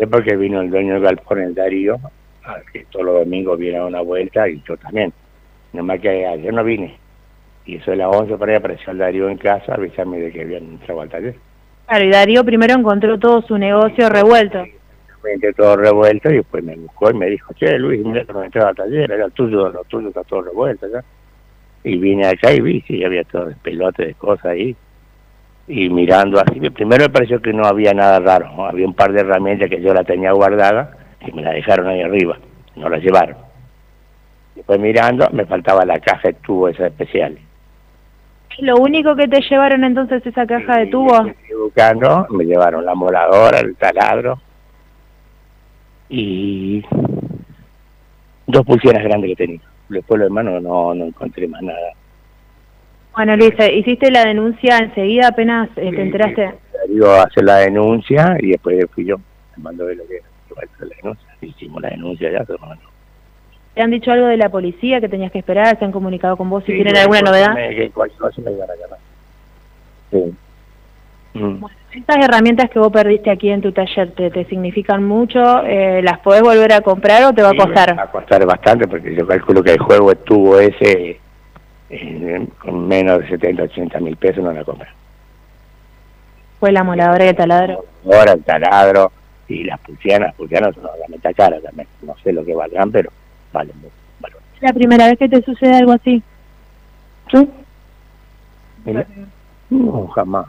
Es porque vino el dueño del galpón, el Darío, que todos los domingos viene a una vuelta y yo también. Nomás que ayer no vine. Y eso de las 11 para ahí apareció el Darío en casa a avisarme de que habían entrado al taller. Claro, y Darío primero encontró todo su negocio revuelto. todo revuelto y después me buscó y me dijo, che Luis, mira que no entraba al taller, era tuyo, lo tuyo está todo revuelto ya. Y vine acá y vi, sí, había todo el pelote de cosas ahí. Y mirando así, primero me pareció que no había nada raro, había un par de herramientas que yo la tenía guardada y me la dejaron ahí arriba, no la llevaron. Después mirando, me faltaba la caja de tubo esa especial. ¿Lo único que te llevaron entonces esa caja de tubo? buscando, me llevaron la moladora, el taladro y dos pulseras grandes que tenía. Después lo demás no, no, encontré más nada. Bueno, Luis, ¿hiciste la denuncia enseguida apenas eh, te enteraste? Yo a hacer la denuncia y después fui yo, me mandó de lo que la denuncia. Hicimos la denuncia ya, pero ¿Te han dicho algo de la policía que tenías que esperar? ¿Se han comunicado con vos si tienen alguna novedad? Que cualquier cosa me iban a llamar. Sí. Mm. estas herramientas que vos perdiste aquí en tu taller, ¿te, te significan mucho? Eh, ¿Las podés volver a comprar o te va a costar? va a costar bastante porque yo calculo que el juego estuvo ese eh, con menos de 70, 80 mil pesos no la compra. ¿Fue la moladora y el taladro? Ahora el taladro y las pulsianas, las pulsianas son mitad caras también. No sé lo que valgan, pero valen mucho. ¿Es la primera vez que te sucede algo así? ¿Tú? No, jamás.